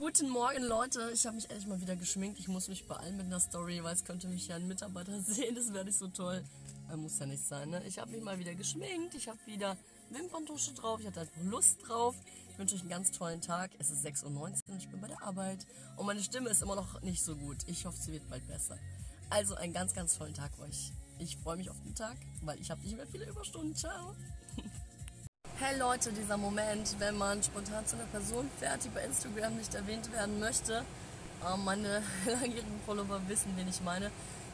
Guten Morgen, Leute. Ich habe mich endlich mal wieder geschminkt. Ich muss mich beeilen mit einer Story, weil es könnte mich ja ein Mitarbeiter sehen. Das wäre nicht so toll. Äh, muss ja nicht sein, ne? Ich habe mich mal wieder geschminkt. Ich habe wieder Wimperntusche drauf. Ich hatte einfach Lust drauf. Ich wünsche euch einen ganz tollen Tag. Es ist 6.19 Uhr und ich bin bei der Arbeit. Und meine Stimme ist immer noch nicht so gut. Ich hoffe, sie wird bald besser. Also einen ganz, ganz tollen Tag euch. Ich freue mich auf den Tag, weil ich habe nicht mehr viele Überstunden. Ciao. Hey Leute, dieser Moment, wenn man spontan zu einer Person fährt, die bei Instagram nicht erwähnt werden möchte. Ähm, meine langjährigen Follower wissen, wen ich meine.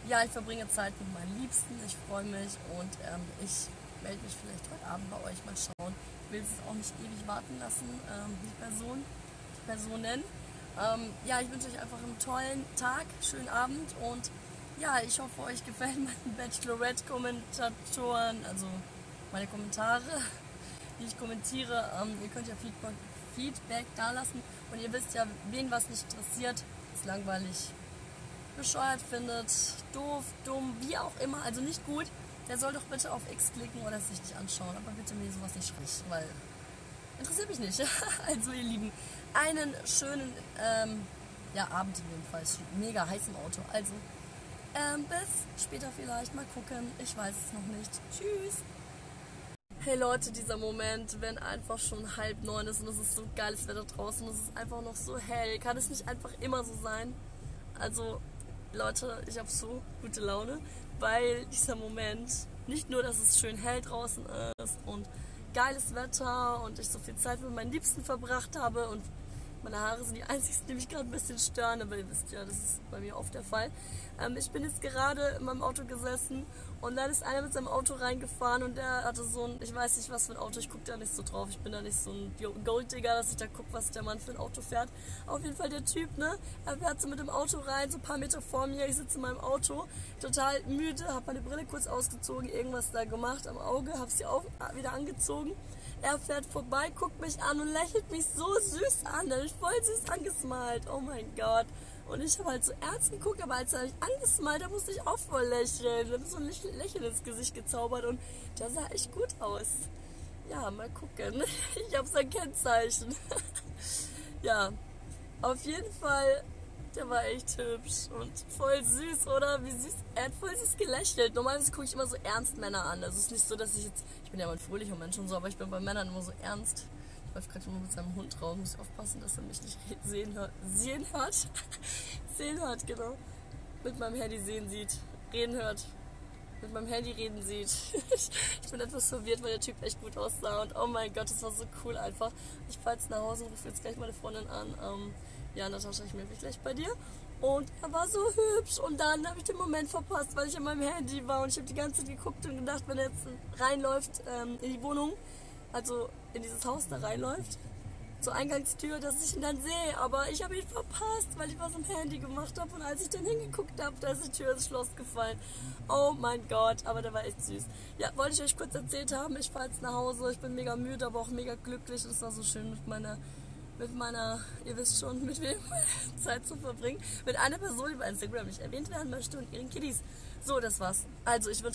Ja, ich verbringe Zeit mit meinen Liebsten, ich freue mich und ähm, ich melde mich vielleicht heute Abend bei euch mal schauen. Ich will es auch nicht ewig warten lassen, ähm, die Person, die Personen. Ähm, ja, ich wünsche euch einfach einen tollen Tag, schönen Abend und ja, ich hoffe, euch gefällt meine Bachelorette-Kommentatoren, also meine Kommentare die ich kommentiere. Ähm, ihr könnt ja Feedback, Feedback da lassen und ihr wisst ja, wen was nicht interessiert, ist langweilig, bescheuert findet, doof, dumm, wie auch immer, also nicht gut, der soll doch bitte auf X klicken oder sich nicht anschauen, aber bitte mir sowas nicht schreiben, weil interessiert mich nicht. also ihr Lieben, einen schönen ähm, ja, Abend in dem Fall, mega heiß im Auto. Also ähm, bis später vielleicht, mal gucken, ich weiß es noch nicht. Tschüss! Hey Leute, dieser Moment, wenn einfach schon halb neun ist und es ist so geiles Wetter draußen und es ist einfach noch so hell, kann es nicht einfach immer so sein? Also, Leute, ich habe so gute Laune, weil dieser Moment, nicht nur, dass es schön hell draußen ist und geiles Wetter und ich so viel Zeit mit meinen Liebsten verbracht habe und meine Haare sind die einzigen, die mich gerade ein bisschen stören, aber ihr wisst ja, das ist bei mir oft der Fall. Ähm, ich bin jetzt gerade in meinem Auto gesessen und dann ist einer mit seinem Auto reingefahren und der hatte so ein, ich weiß nicht was für ein Auto, ich gucke da nicht so drauf, ich bin da nicht so ein Golddigger, dass ich da gucke, was der Mann für ein Auto fährt. Auf jeden Fall der Typ, ne, er fährt so mit dem Auto rein, so ein paar Meter vor mir, ich sitze in meinem Auto, total müde, habe meine Brille kurz ausgezogen, irgendwas da gemacht am Auge, habe sie auch wieder angezogen er fährt vorbei, guckt mich an und lächelt mich so süß an. Er ist voll süß angesmalt. Oh mein Gott. Und ich habe halt so ernst geguckt, aber als er mich angesmalt hat, musste ich auch voll lächeln. Ich so ein Lächeln ins Gesicht gezaubert und der sah echt gut aus. Ja, mal gucken. Ich habe sein Kennzeichen. ja, auf jeden Fall der war echt hübsch und voll süß, oder? Wie süß. Er hat voll süß gelächelt. Normalerweise gucke ich immer so ernst Männer an. Also es ist nicht so, dass ich jetzt. Ich bin ja mal ein fröhlicher Mensch und so, aber ich bin bei Männern immer so ernst. Ich läuft gerade immer mit seinem Hund drauf. Muss ich aufpassen, dass er mich nicht sehen hört. Sehen hört? sehen hört, genau. Mit meinem Handy sehen sieht. Reden hört. Mit meinem Handy reden sieht. ich bin etwas verwirrt, weil der Typ echt gut aussah. Und oh mein Gott, das war so cool einfach. Ich fahre jetzt nach Hause und rufe jetzt gleich meine Freundin an. Ähm, ja, Natascha, ich mich gleich bei dir. Und er war so hübsch und dann habe ich den Moment verpasst, weil ich an meinem Handy war und ich habe die ganze Zeit geguckt und gedacht, wenn er jetzt reinläuft ähm, in die Wohnung, also in dieses Haus da reinläuft, zur Eingangstür, dass ich ihn dann sehe. Aber ich habe ihn verpasst, weil ich was am Handy gemacht habe und als ich dann hingeguckt habe, da ist die Tür ins Schloss gefallen. Oh mein Gott, aber der war echt süß. Ja, wollte ich euch kurz erzählt haben. Ich fahre jetzt nach Hause. Ich bin mega müde, aber auch mega glücklich. Es war so schön mit meiner mit meiner, ihr wisst schon, mit wem Zeit zu verbringen. Mit einer Person, die bei Instagram nicht erwähnt werden möchte und ihren Kiddies. So, das war's. Also, ich wünsche